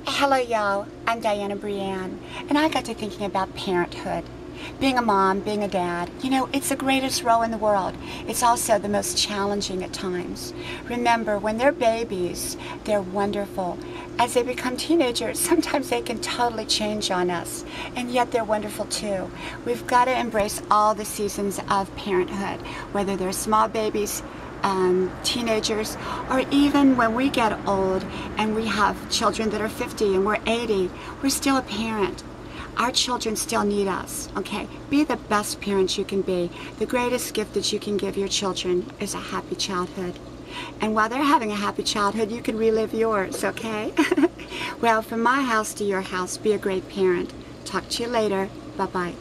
Hello, y'all. I'm Dianna Brianne, and I got to thinking about parenthood. Being a mom, being a dad, you know, it's the greatest role in the world. It's also the most challenging at times. Remember, when they're babies, they're wonderful. As they become teenagers, sometimes they can totally change on us, and yet they're wonderful too. We've got to embrace all the seasons of parenthood, whether they're small babies, um, teenagers, or even when we get old and we have children that are 50 and we're 80, we're still a parent. Our children still need us, okay? Be the best parent you can be. The greatest gift that you can give your children is a happy childhood. And while they're having a happy childhood, you can relive yours, okay? well, from my house to your house, be a great parent. Talk to you later. Bye-bye.